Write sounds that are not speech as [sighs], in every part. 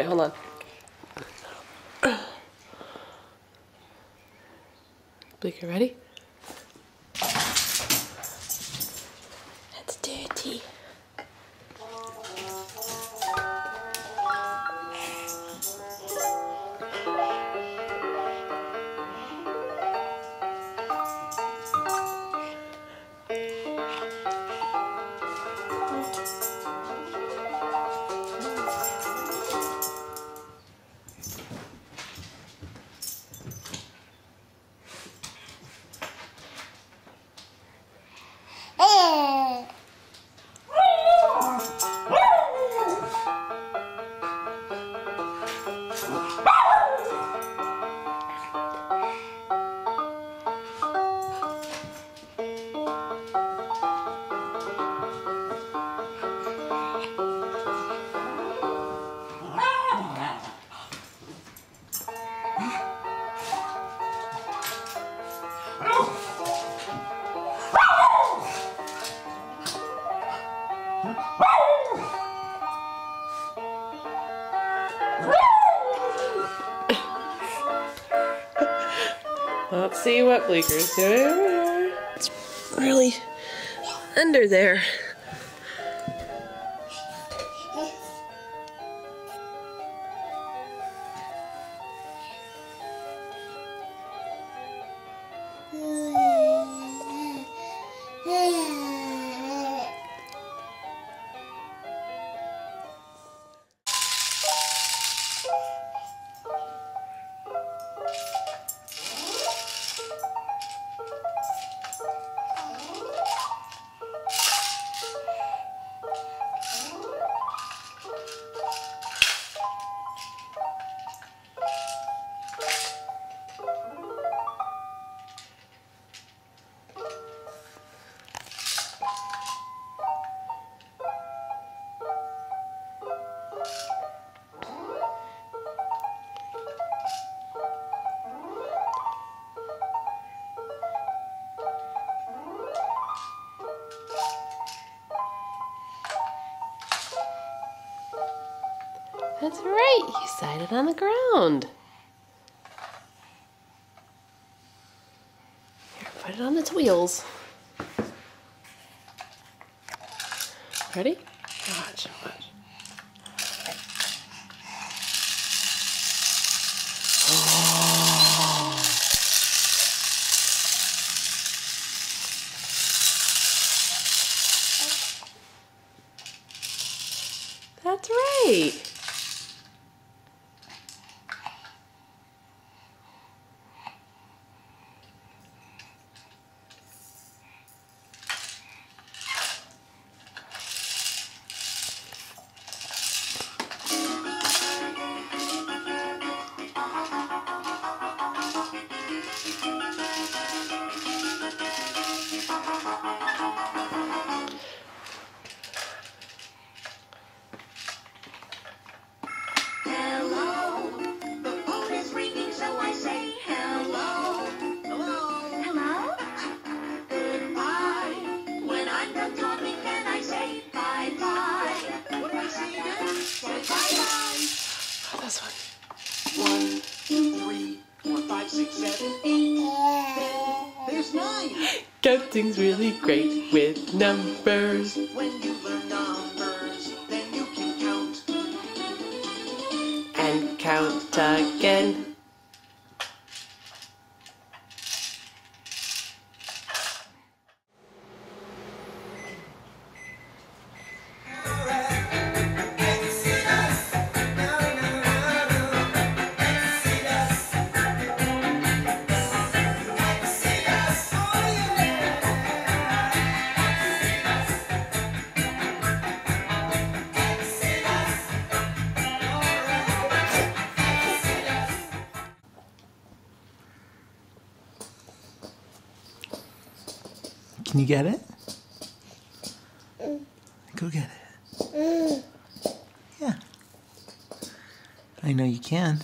wait, hold on. Bleeker, ready? Let's see what Bleeker's doing. It's really under there. That's right, you sighted on the ground. Here, put it on its wheels. Ready? Watch, watch. Counting's really great with numbers. When you learn numbers, then you can count. And count again. Can you get it? Go get it. Yeah. I know you can.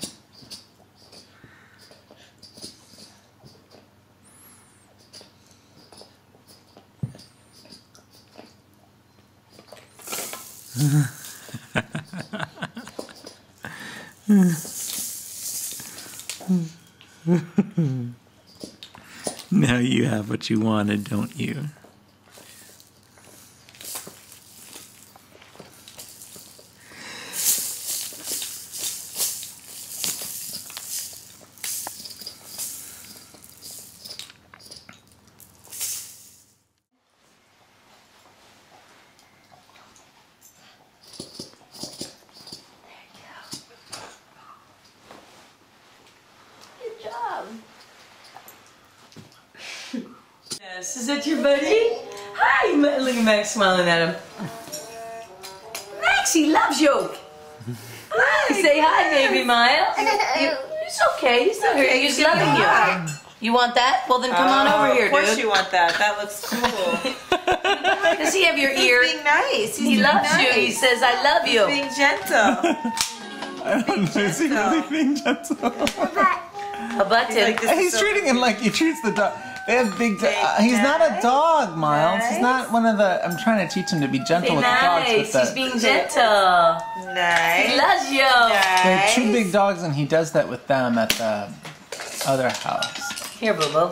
[laughs] Now you have what you wanted, don't you? Good job. Yes, is that your buddy? Hi, Ma- look at Max smiling at him. Max, he loves you. Hi, say hi, baby Miles. You- it's okay. He's not here. He's loving you. You want that? Well, then come on oh, over here, dude. Of course dude. you want that. That looks cool. [laughs] Does he have your He's ear? being nice. He's He being loves nice. you. He says, "I love you." He's being gentle. [laughs] I don't know. Is he really being gentle? [laughs] A button. like, this is He's so- treating him like he treats the dog. They have big. Do- Big uh, he's not a dog, Miles. He's not one of the. I'm trying to teach him to be gentle Be with the dogs. nice. With the, He's being gentle. Nice. He Nice. loves you. Nice. they have two big dogs, and he does that with them at the other house. Here, boo boo.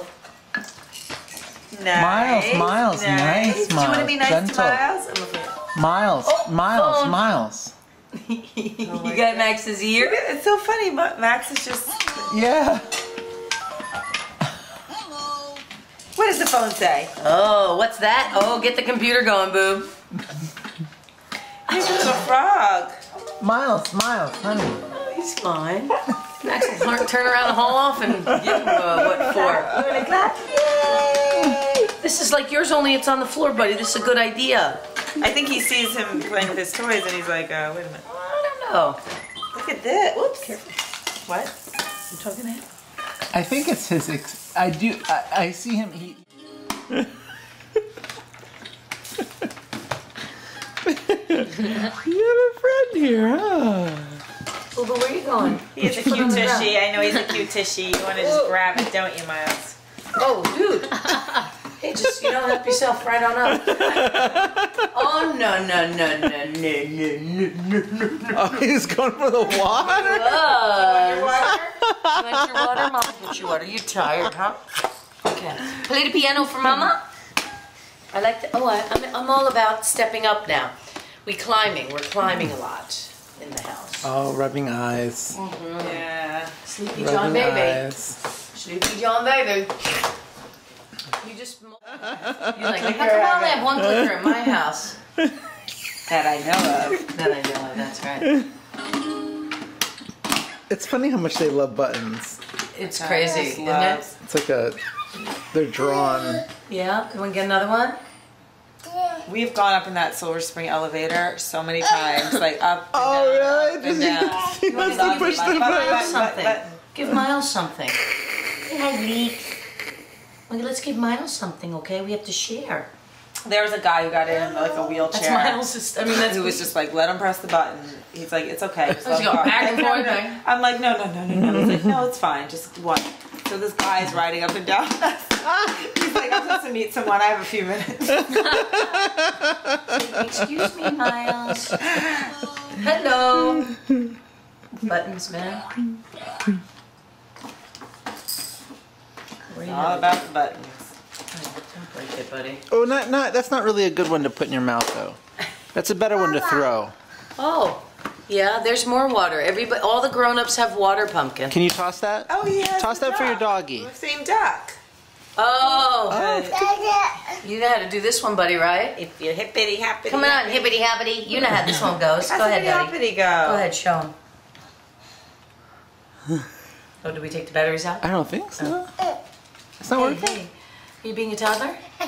Nice. Miles, Miles, nice, Miles. Do you want to be Miles, nice to. Miles? Miles, Oh, Miles, phone. Miles. [laughs] you got Max's ear? It's so funny. Ma- Max is just. Yeah. What does the phone say? Oh, what's that? Oh, get the computer going, boob. He's a little frog. Miles, Miles, honey. Oh, He's fine. Max will turn- turn around the haul off and give him uh, what for. You want to clap? Yay! This is like yours, only it's on the floor, buddy. This is a good idea. I think he sees him playing with his toys and he's like, uh, wait a minute. I don't know. Look at this. Whoops. Careful. What? I'm talking to him. I think it's his. Ex- I do. I, I see him. He. [laughs] you have a friend here, huh? Boo boo, where are you going? He's a cute tushy. I know he's a cute tushy. You want to just grab it, don't you, Miles? Oh, dude. Hey, just, you know, help yourself right on up. [laughs] Oh, no, no, no, no, no, no, no, no, no. Oh, he's going for the water. Uh, you want your water? Mama get you water. You tired, huh? Okay. Play the piano for Mama? I like to, oh, I, I'm, I'm all about stepping up now. We climbing. We're climbing a lot in the house. Oh, rubbing eyes. Mm-hmm. Yeah. Sleepy John baby. eyes. Sleepy John baby. You just, you're like, how come I only have one clicker in my house? [laughs] That I know of. That I know of, that's right. It's funny how much they love buttons. It's crazy, Just isn't loves- it? It's like a. They're drawn. Yeah, can we get another one? We've gone up in that Silver Spring elevator so many times, like up. And Oh, down, really? Up and down. He wants to push the Button, Something. Give Miles something. Say hi, Leek. Okay, let's give Miles something, okay? We have to share. There was a guy who got in like a wheelchair. That's Miles' I mean, that's He was just like, let him press the button. He's like, it's okay. Just Let's him go go. back No, no. I'm like, no, no, no, no, no. He's like, no, it's fine. Just one. So this guy is riding up and down. [laughs] He's like, I'm supposed to meet someone. I have a few minutes. [laughs] Excuse me, Miles. Hello. Buttons, man. Where All about the buttons. Don't it, buddy. Oh, not not. That's not really a good one to put in your mouth, though. That's a better one to throw. Oh, yeah, there's more water. Everybody, all the grown-ups have water pumpkin. Can you toss that? Oh, yeah. Toss that for your doggy. Same duck. Oh, Uh, you know how to do this one, buddy, right? if you're hippity happy. Come on, hippity happity. You know how this one goes. Go ahead, Daddy. Hippity go. Go ahead, show him. [sighs] Oh, did we take the batteries out? I don't think so. It's not Hey, working. hey, are you being a toddler? [laughs]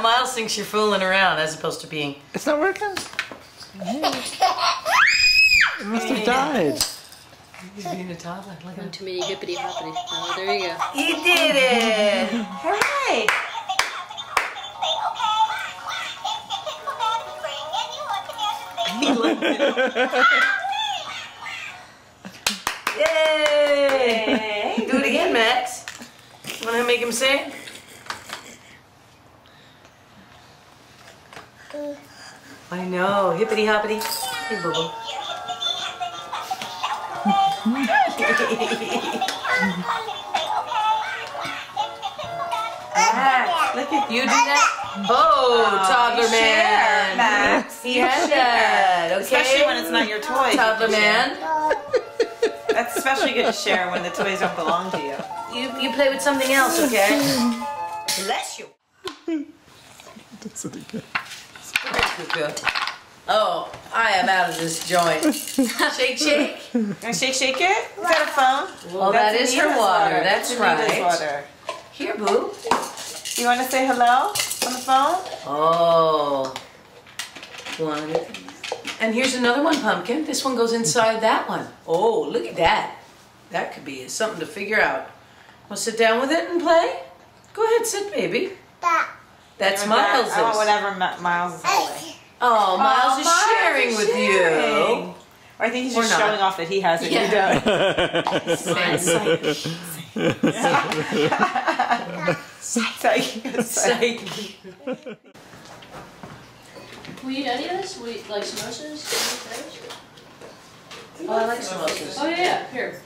Miles thinks you're fooling around as opposed to being. It's not working. It must have died. He's being a toddler. Look at him. Too many hippity hoppity. Oh, there you go. He did it! Hooray. [laughs] Yay! Do it again, Max. Want to make him sing? I know. Hippity hoppity. Hey, boo boo. Max, look at You do that? Oh, toddler you share, man. Max. He has that. Okay. Especially when it's not your toy. toddler man. That's especially good to share when the toys don't belong to you. You you play with something else, okay? Bless you. Cuckoo. [laughs] Oh, I am out of this joint. [laughs] shake, shake. Wanna shake, shake it? Is that a phone? Well, that That's is her Anita's water. That's Anita's right. water. Here, boo. You want to say hello on the phone? Oh. One. And here's another one, pumpkin. This one goes inside that one. Oh, look at that. That could be something to figure out. Want to sit down with it and play? Go ahead, sit, baby. That's Give it back. Miles's. I want whatever Miles is holding. Oh, oh, Miles Oh, is Miles sharing is with sharing. you. Or I think he's Or just not. showing off that he has it. Yeah. You don't. Psych. Psych. Psych. Will you eat any of this? Will you like samosas? Anything Oh, I like samosas. Oh yeah, yeah. Here.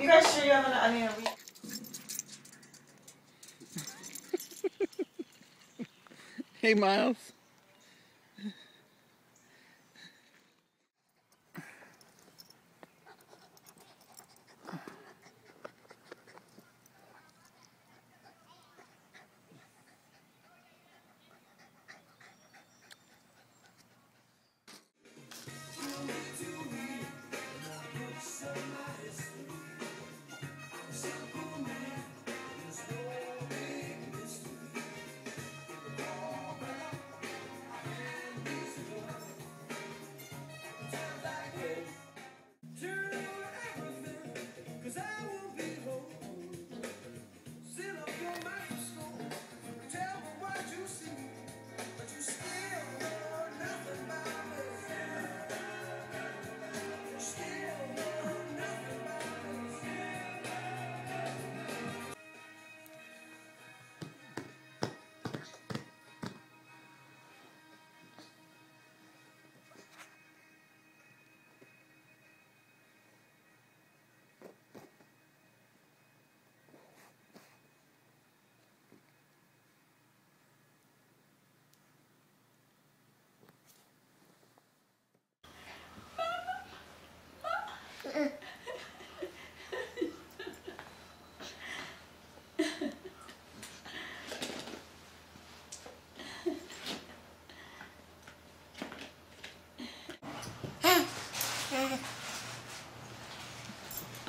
You guys sure you have an? I mean, are we? Hey, Miles.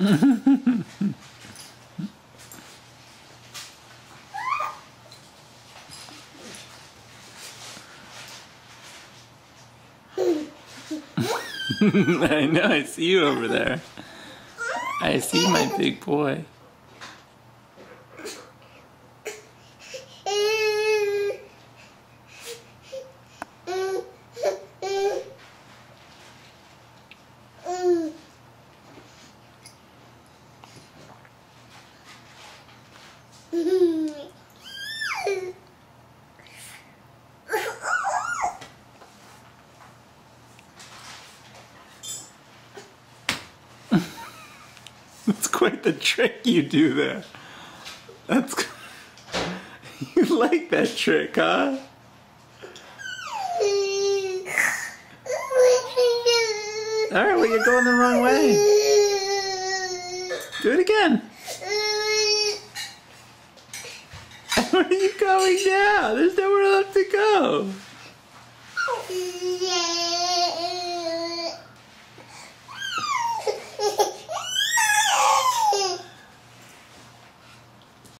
[laughs] I know, I see you over there. I see my big boy. That's quite the trick you do there. That's. [laughs] You like that trick, huh? Alright, well, you're going the wrong way. Do it again. [laughs] Where are you going now? There's nowhere left to go.